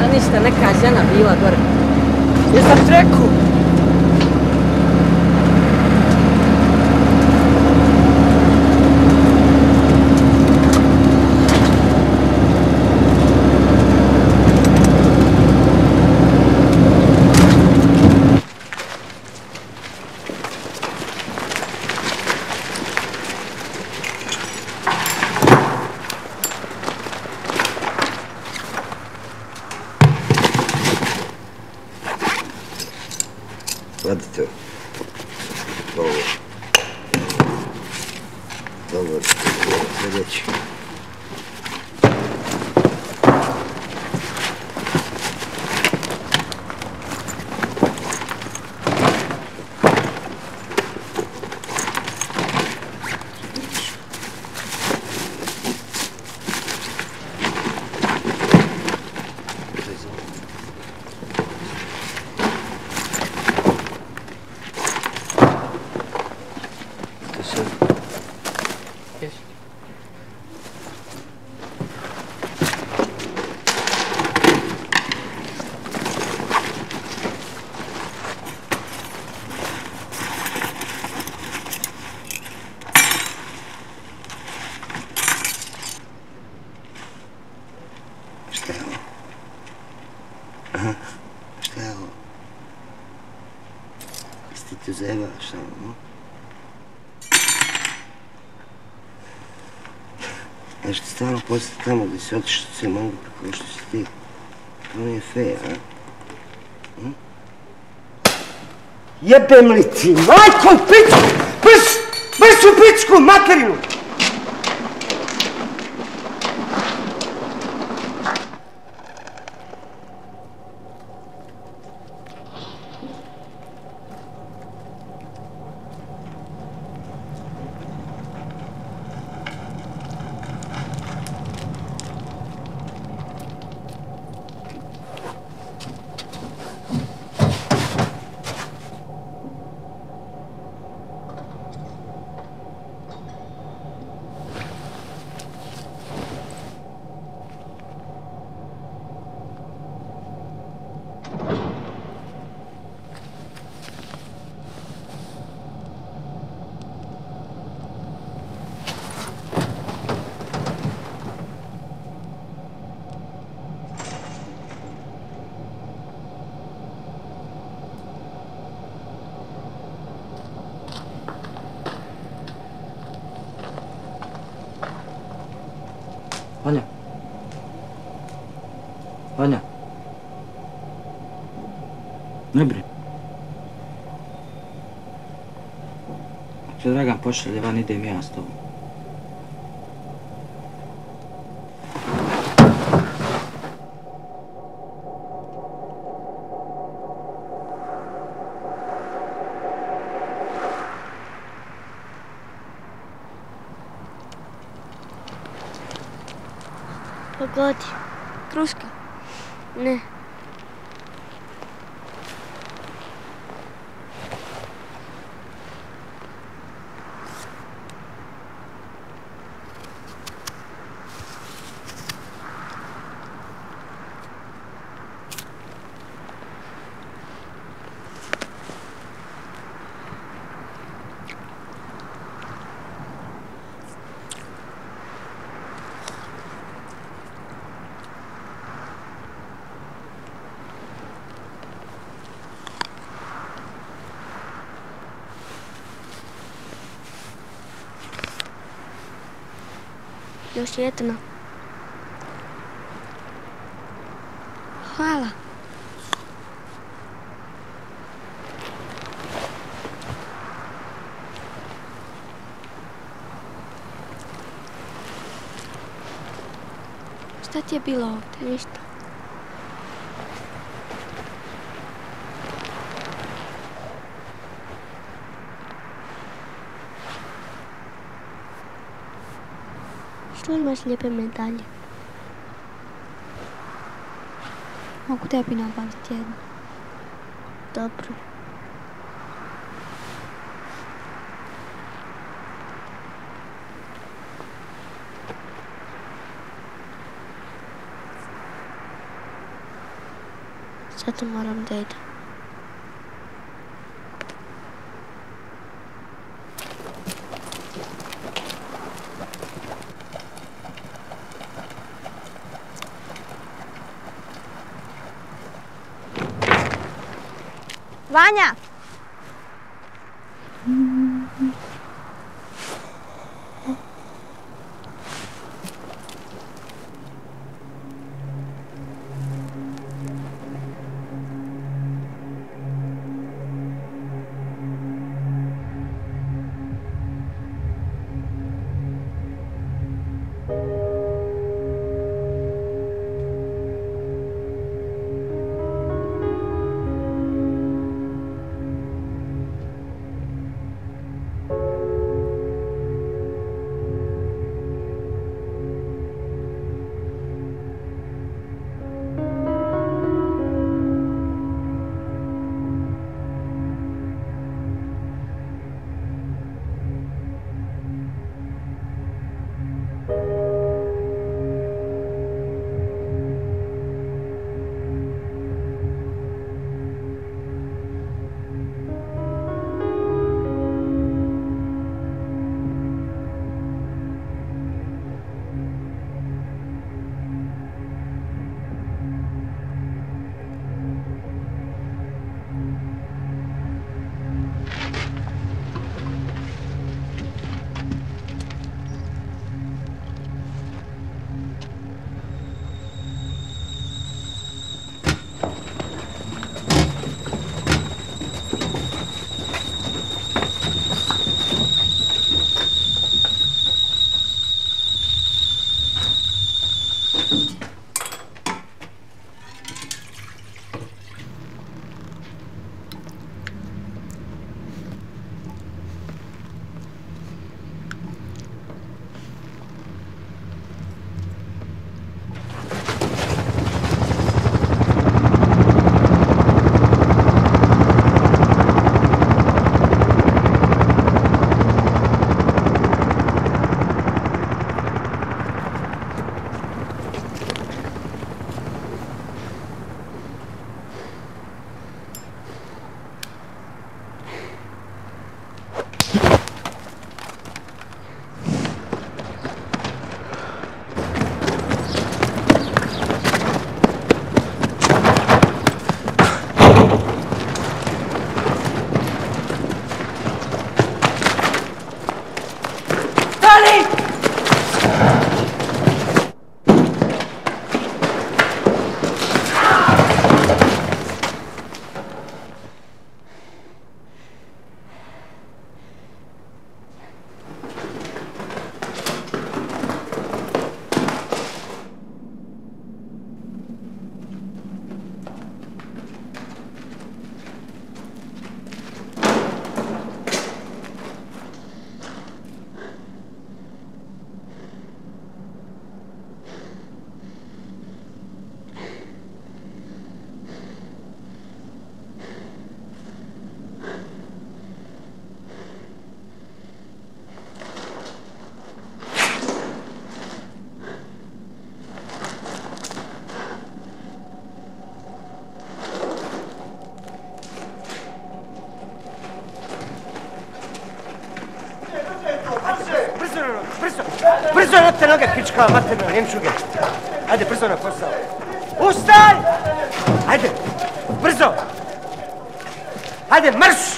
A ništa, neka žena bila gore. Jesam ti rekao? Jesi šta je ovo? Znaš ti stvarno postati tamo gdje si otišao sve mogu preko što si ti. To nije fair, a? Hm? Jebem li ti, majko pičku! Brš! Brš u pičku, materinu! Če Dragan pošalje van, idem ja s tobom. Pogodi. Kruška. Ne. Još jedna. Hvala. Šta ti je bilo ovdje? Ništa. pasile pe medale. Acum te-a bine Bastian. Da, Dobro. Să te mă de aici. Vânia, brzo, na te noge, pička, materna, njemčuge. Ajde, brzo na posao. Ustaj! Ajde, brzo! Ajde, marš!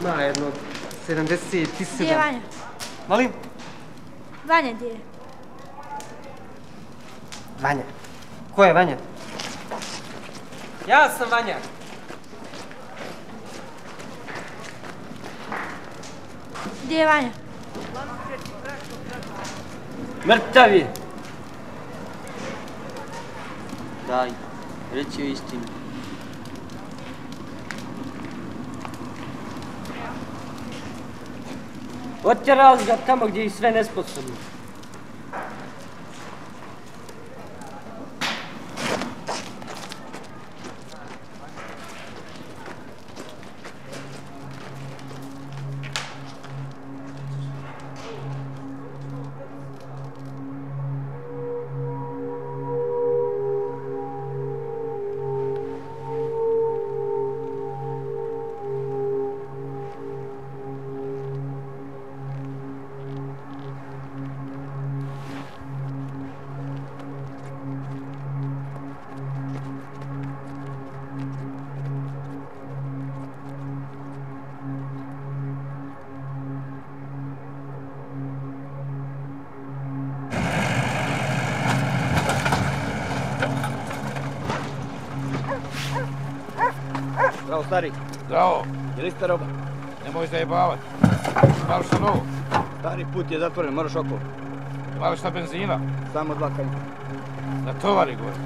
Ima jedno 77. Gdje je Vanja? Molim? Vanja gdje je? Vanja. Ko je Vanja? Ja sam Vanja. Gdje je Vanja? Mrtav je. Daj, reći joj istinu. Otjerali ga tamo gdje je sve nesposobno. Zdravo, stari. Zdravo, Je li ste roba? nemoj zajebavat. Ima li šta novo? Stari put je zatvoren, moraš okolo. Ima li šta benzina? Samo dva kajnika. Na tovari gore.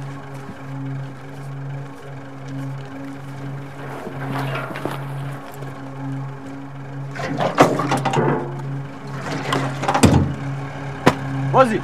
Vozi!